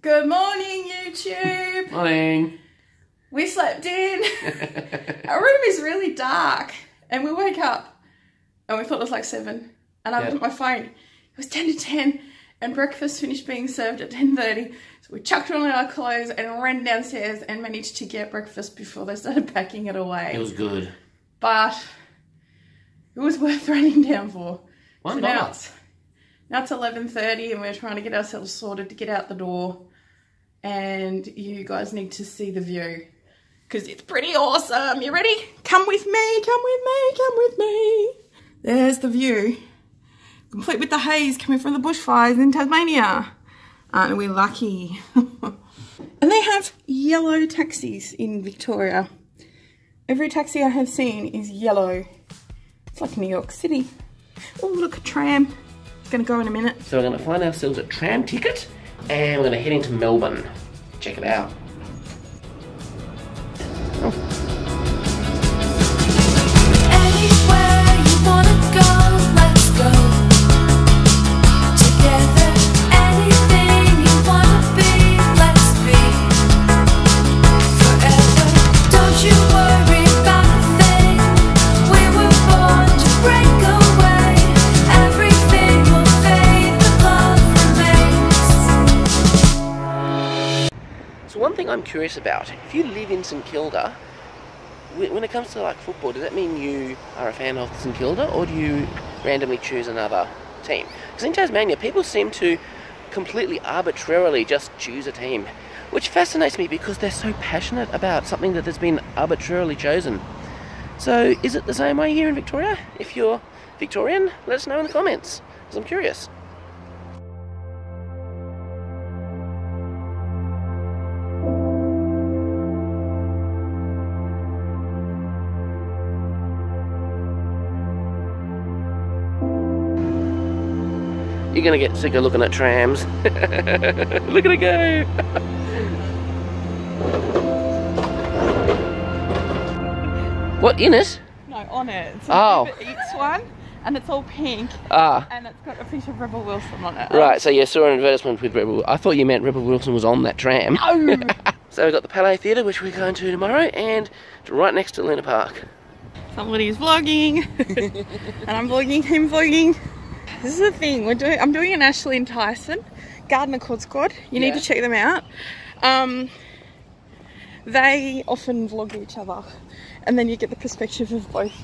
Good morning, YouTube. Morning. We slept in. Our room is really dark, and we woke up, and we thought it was like seven. And I Yeah. looked at my phone. It was ten to ten, and breakfast finished being served at ten thirty. So we chucked on our clothes and ran downstairs and managed to get breakfast before they started packing it away. It was good. but it was worth running down for. One dollar. Now it's eleven thirty, and we're trying to get ourselves sorted to get out the door. And you guys need to see the view because it's pretty awesome. You ready? Come with me. Come with me. Come with me. There's the view, complete with the haze coming from the bushfires in Tasmania. Aren't we lucky? and they have yellow taxis in Victoria. Every taxi I have seen is yellow. It's like New York City. Oh, look, a tram. Gonna go in a minute. So we're to find ourselves a tram ticket and we're to head into Melbourne. Check it out. Curious about, if you live in St Kilda, when it comes to like football, does that mean you are a fan of St Kilda or do you randomly choose another team? Because in Tasmania, people seem to completely arbitrarily just choose a team, which fascinates me because they're so passionate about something that has been arbitrarily chosen. So is it the same way here in Victoria? If you're Victorian, let us know in the comments, because I'm curious. You're gonna get sick of looking at trams. Look at it go! what in it? No, on it. It's Oh. Eats one, and it's all pink, Ah, and it's got a picture of Rebel Wilson on it. right. So you saw an advertisement with Rebel. I thought you meant Rebel Wilson was on that tram. Oh, So we've got the Palais Theatre, which we're going to tomorrow, and right next to Luna Park. somebody's vlogging, and I'm vlogging him vlogging. This is the thing we're doing. I'm doing an Ashley and Tyson Gardner Quad Squad. You need to check them out. Um, they often vlog each other, and then you get the perspective of both.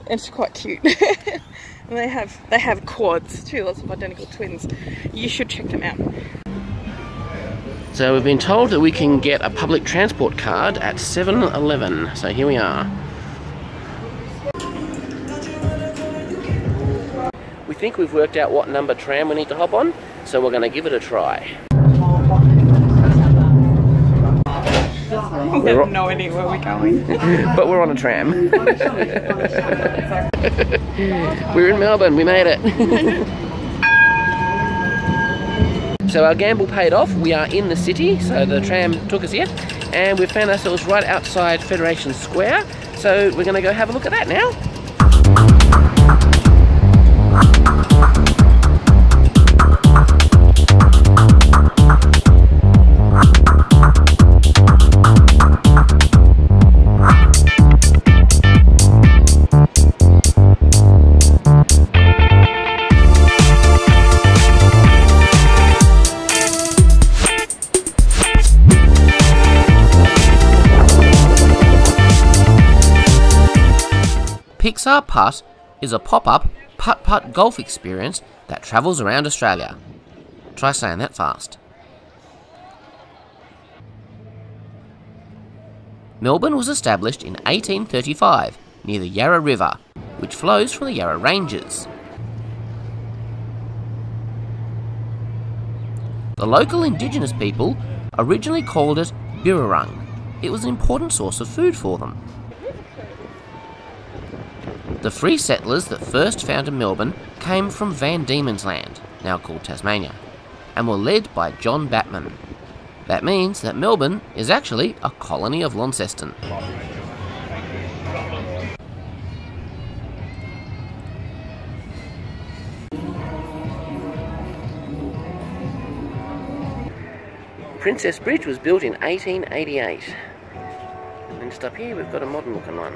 And it's quite cute. and they have they have quads, two lots of identical twins. You should check them out. So we've been told that we can get a public transport card at 7-Eleven. So here we are. We think we've worked out what number tram we need to hop on, so we're going to give it a try. We're have no idea where we're going. But we're on a tram. we're in Melbourne, we made it. so our gamble paid off. We are in the city, so the tram took us here, and we've found ourselves right outside Federation Square. So we're going to go have a look at that now. Pixar Putt is a pop up putt putt golf experience that travels around Australia. Try saying that fast. Melbourne was established in 1835 near the Yarra River, which flows from the Yarra Ranges. The local indigenous people originally called it Birrarung. It was an important source of food for them. The free settlers that first founded Melbourne came from Van Diemen's Land, now called Tasmania, and were led by John Batman. That means that Melbourne is actually a colony of Launceston. Princes Bridge was built in 1888. And just up here we've got a modern looking one.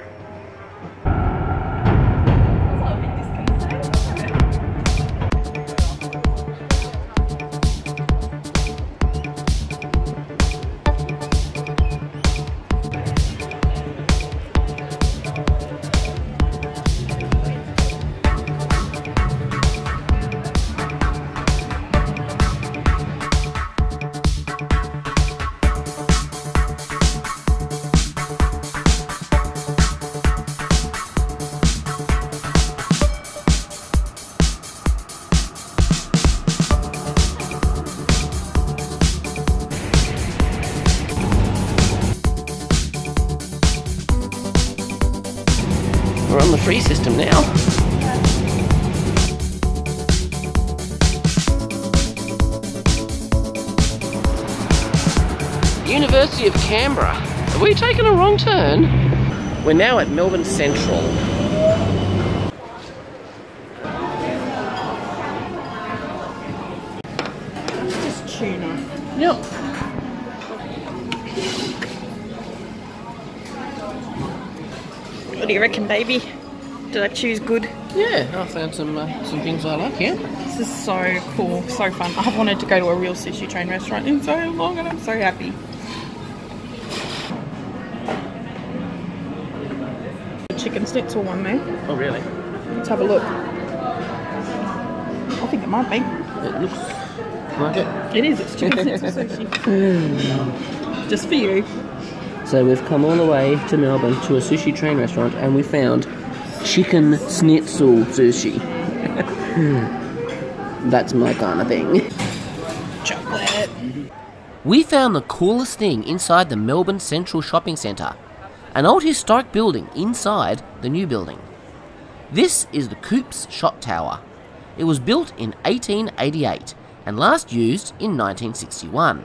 Free system now. University of Canberra. Have we taken a wrong turn? We're now at Melbourne Central. Just tuna. Yep. What do you reckon, baby? Did I choose good? Yeah, I found some uh, some things I like. Yeah. This is so cool, so fun. I've wanted to go to a real sushi train restaurant in so long and I'm so happy. The chicken schnitzel one there. Oh really? Let's have a look. I think it might be. It looks like it. It is, it's chicken schnitzel sushi. Just for you. So we've come all the way to Melbourne to a sushi train restaurant and we found chicken schnitzel sushi. That's my kind of thing. Chocolate. We found the coolest thing inside the Melbourne Central Shopping Centre an old historic building inside the new building. This is the Coop's Shot Tower. It was built in 1888 and last used in 1961.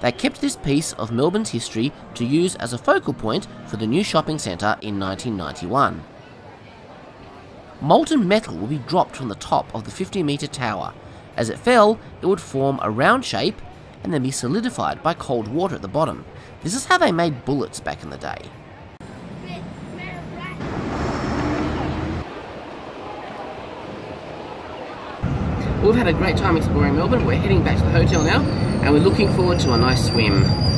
They kept this piece of Melbourne's history to use as a focal point for the new shopping centre in 1991. Molten metal would be dropped from the top of the 50 metre tower. As it fell, it would form a round shape and then be solidified by cold water at the bottom. This is how they made bullets back in the day. We've had a great time exploring Melbourne. We're heading back to the hotel now and we're looking forward to a nice swim.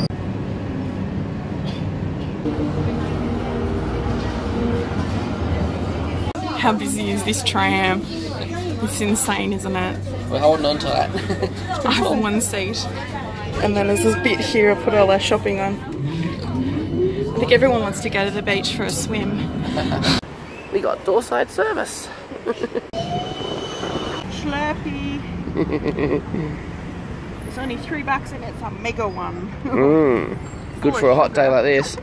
How busy is this tram? It's insane, isn't it? We're holding on to that. I have one seat. And then there's this bit here I put all our shopping on. I think everyone wants to go to the beach for a swim. we got doorside service. Slurpee. It's only three bucks and it's a mega one. Mm, good for a hot day like this.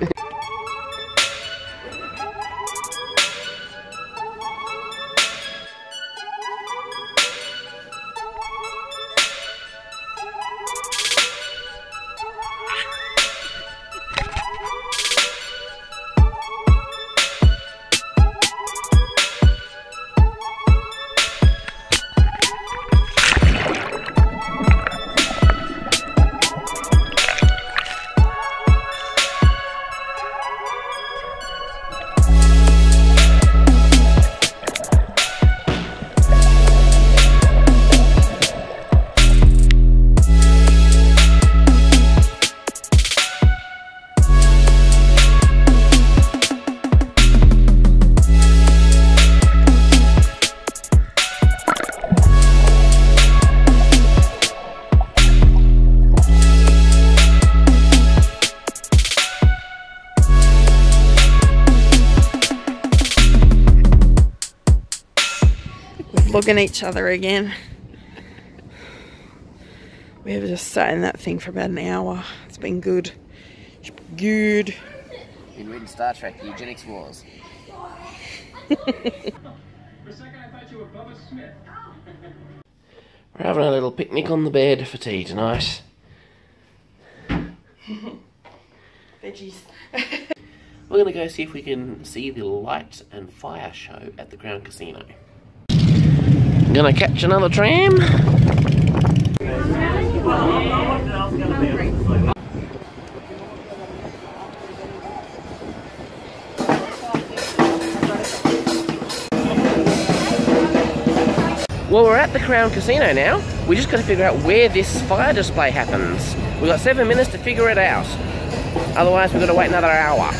We're each other again. We have just sat in that thing for about an hour. It's been good. It's been good. Been reading Star Trek, the Eugenics Wars. We're having a little picnic on the bed for tea tonight. Veggies. We're going to go see if we can see the light and fire show at the Crown Casino. Gonna catch another tram. Well, we're at the Crown Casino now. We just got to figure out where this fire display happens. We've got seven minutes to figure it out. Otherwise, we've got to wait another hour.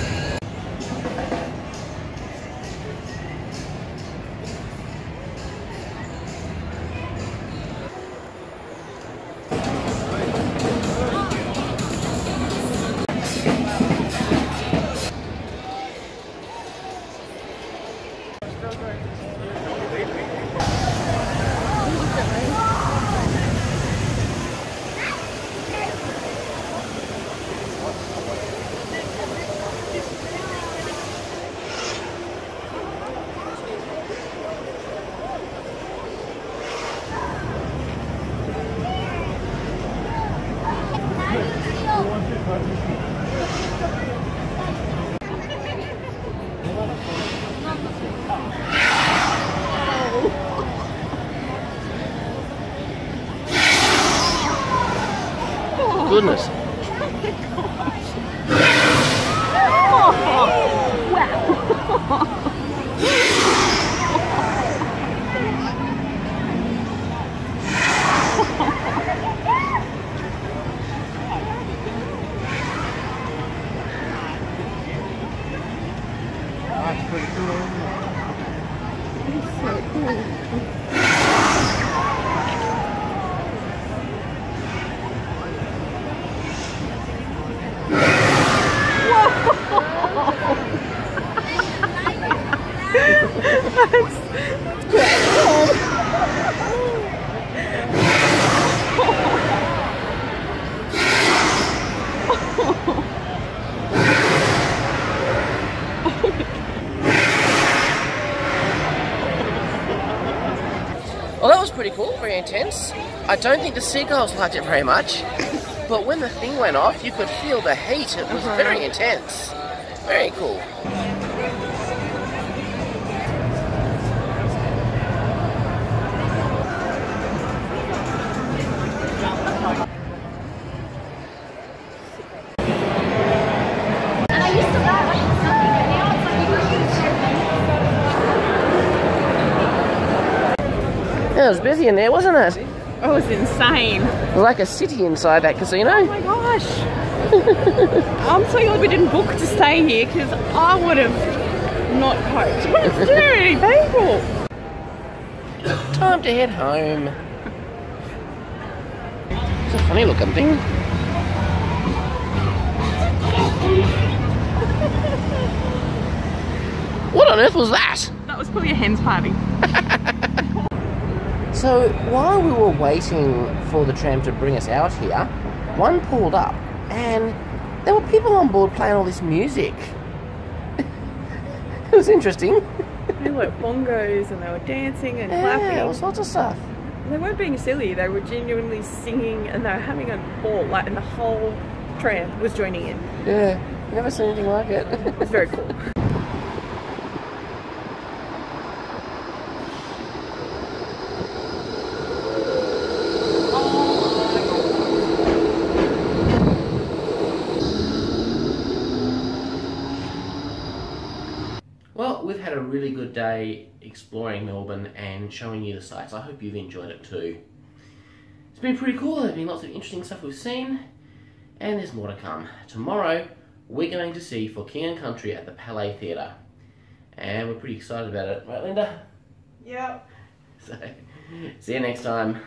Goodness. Well, that was pretty cool, very intense. I don't think the seagulls liked it very much, but when the thing went off, you could feel the heat. It was uh-huh. very intense. Very cool. Was busy in there, wasn't it? It was insane. It was like a city inside that casino. Oh my gosh. I'm so glad we didn't book to stay here because I would have not coped. But it's people. Time to head home. It's a funny looking thing. What on earth was that? That was probably a hen's party. So while we were waiting for the tram to bring us out here, one pulled up and there were people on board playing all this music. it was interesting. They were bongos and they were dancing and Yeah, clapping. all sorts of stuff. They weren't being silly. They were genuinely singing and they were having a ball. Like, and the whole tram was joining in. Yeah, never seen anything like it. It was very cool. really good day exploring Melbourne and showing you the sights. I hope you've enjoyed it too. It's been pretty cool. There's been lots of interesting stuff we've seen, and there's more to come. Tomorrow, we're going to see For King and Country at the Palais Theatre, and we're pretty excited about it, right, Linda? Yep. So, see you next time.